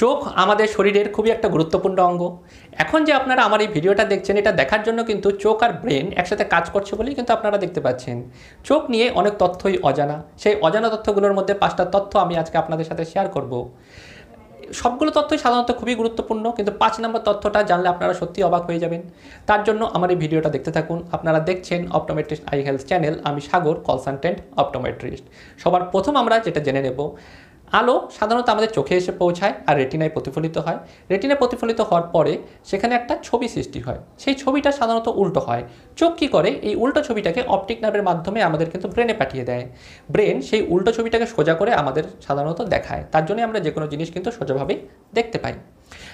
চোখ আমাদের শরীরের খুবই একটা গুরুত্বপূর্ণ অঙ্গ। এখন যে আপনারা আমার এই ভিডিওটা দেখছেন, এটা দেখার জন্য কিন্তু চোখ আর ব্রেন একসাথে কাজ করছে বলেই কিন্তু আপনারা দেখতে পাচ্ছেন। চোখ নিয়ে অনেক তথ্যই অজানা। সেই অজানা তথ্যগুলোর মধ্যে পাঁচটা তথ্য আমি আজকে আপনাদের সাথে শেয়ার করব। সবগুলো তথ্যই সাধারণত খুবই গুরুত্বপূর্ণ, কিন্তু পাঁচ নম্বর তথ্যটা জানলে আপনারা সত্যি অবাক হয়ে যাবেন। তার জন্য আমার এই ভিডিওটা দেখতে থাকুন। আপনারা দেখছেন অপটোমেট্রিস্ট আই হেলথ চ্যানেল আমি সাগর কনসালটেন্ট অপটোমেট্রিস্ট সবার প্রথম আমরা যেটা জেনে নেব আলো সাধারণত আমাদের চোখে এসে পৌঁছায় আর রেটিনায় প্রতিফলিত হয়। রেটিনায় প্রতিফলিত হওয়ার পরে সেখানে একটা ছবি সৃষ্টি হয়। সেই ছবিটা সাধারণত উল্টো হয়। চোখ কী করে? এই উল্টো ছবিটাকে অপটিক নার্ভের মাধ্যমে আমাদের কিন্তু ব্রেনে পাঠিয়ে দেয়। ব্রেন সেই উল্টো ছবিটাকে সোজা করে আমাদের সাধারণত দেখায়। তার জন্য আমরা যে কোনো জিনিস কিন্তু সোজাভাবেই দেখতে পাই।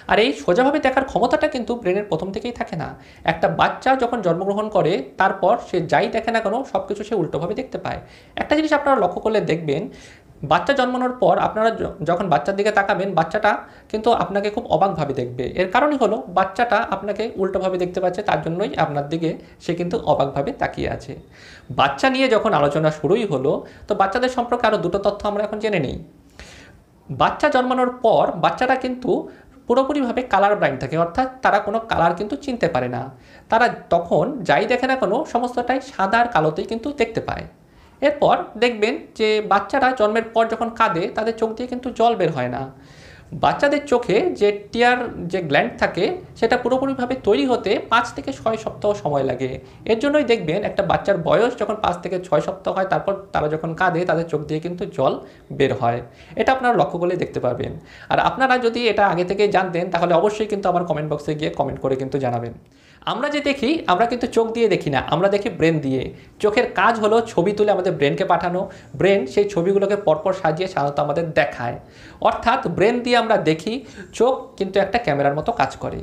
আর এই সোজাভাবে দেখার ক্ষমতাটা কিন্তু ব্রেনের প্রথম থেকেই থাকে না। একটা বাচ্চা যখন জন্মগ্রহণ করে, তারপর সে যাই দেখে না কেন সব কিছু সে উল্টোভাবে দেখতে পায়। একটা জিনিস আপনারা লক্ষ্য করলে দেখবেন বাচ্চা জন্মানোর পর আপনারা যখন বাচ্চার দিকে তাকাবেন, বাচ্চাটা কিন্তু আপনাকে খুব অবাকভাবে দেখবে। এর কারণই হলো, বাচ্চাটা আপনাকে উল্টোভাবে দেখতে পাচ্ছে, তার জন্যই আপনার দিকে সে কিন্তু অবাকভাবে তাকিয়ে আছে। বাচ্চা নিয়ে যখন আলোচনা শুরুই হলো, তো বাচ্চাদের সম্পর্কে আরও দুটো তথ্য আমরা এখন জেনে নিই। বাচ্চা জন্মানোর পর বাচ্চাটা কিন্তু পুরোপুরিভাবে কালার ব্লাইন্ড থাকে, অর্থাৎ তারা কোনো কালার কিন্তু চিনতে পারে না। তারা তখন যাই দেখে না কোনো, সমস্তটাই সাদা আর কালোতেই কিন্তু দেখতে পায়। এরপর দেখবেন যে বাচ্চারা জন্মের পর যখন কাঁদে, তাদের চোখ দিয়ে কিন্তু জল বের হয় না। বাচ্চাদের চোখে যে টিয়ার যে গ্ল্যান্ড থাকে, সেটা পুরোপুরিভাবে তৈরি হতে পাঁচ থেকে ছয় সপ্তাহ সময় লাগে। এর জন্যই দেখবেন একটা বাচ্চার বয়স যখন পাঁচ থেকে ছয় সপ্তাহ হয়, তারপর তারা যখন কাঁদে, তাদের চোখ দিয়ে কিন্তু জল বের হয়। এটা আপনারা লক্ষ্য করলে দেখতে পারবেন। আর আপনারা যদি এটা আগে থেকে জানতেন, তাহলে অবশ্যই কিন্তু আমার কমেন্ট বক্সে গিয়ে কমেন্ট করে কিন্তু জানাবেন। আমরা যে দেখি, আমরা কিন্তু চোখ দিয়ে দেখি না, আমরা দেখি ব্রেন দিয়ে। চোখের কাজ হলো ছবি তুলে আমাদের ব্রেনকে পাঠানো। ব্রেন সেই ছবিগুলোকে পরপর সাজিয়ে সাধারণত আমাদের দেখায়। অর্থাৎ ব্রেন দিয়ে আমরা দেখি, চোখ কিন্তু একটা ক্যামেরার মতো কাজ করে।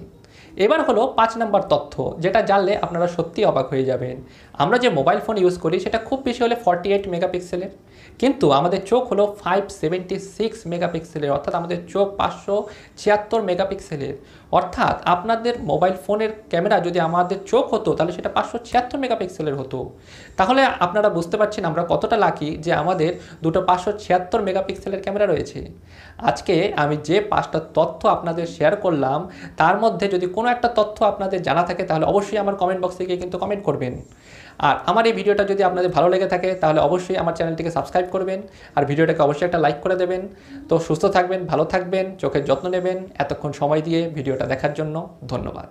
এবার হলো পাঁচ নাম্বার তথ্য, যেটা জানলে আপনারা সত্যি অবাক হয়ে যাবেন। আমরা যে মোবাইল ফোন ইউজ করি, সেটা খুব বেশি হলে ফর্টি এইট মেগাপিক্সেলের কিন্তু আমাদের চোখ হলো ফাইভ সেভেন্টি সিক্স মেগাপিক্সেলের অর্থাৎ আমাদের চোখ পাঁচশো ছিয়াত্তর মেগাপিক্সেলের অর্থাৎ আপনাদের মোবাইল ফোনের ক্যামেরা যদি আমাদের চোখ হতো, তাহলে সেটা পাঁচশো ছিয়াত্তর মেগাপিক্সেলের হতো। তাহলে আপনারা বুঝতে পারছেন আমরা কতটা লাকি যে আমাদের দুটো পাঁচশো ছিয়াত্তর মেগাপিক্সেলের ক্যামেরা রয়েছে। আজকে আমি যে পাঁচটা তথ্য আপনাদের শেয়ার করলাম, তার মধ্যে যদি কোনো একটা তথ্য আপনাদের জানা থাকে, তাহলে অবশ্যই আমার কমেন্ট বক্সে গিয়ে কিন্তু কমেন্ট করবেন। আর আমার এই ভিডিওটা যদি আপনাদের ভালো লেগে থাকে, তাহলে অবশ্যই আমার চ্যানেলটিকে সাবস্ক্রাইব করবেন আর ভিডিওটাকে অবশ্যই একটা লাইক করে দেবেন। তো সুস্থ থাকবেন, ভালো থাকবেন, চোখের যত্ন নেবেন। এতক্ষণ সময় দিয়ে ভিডিওটা দেখার জন্য ধন্যবাদ।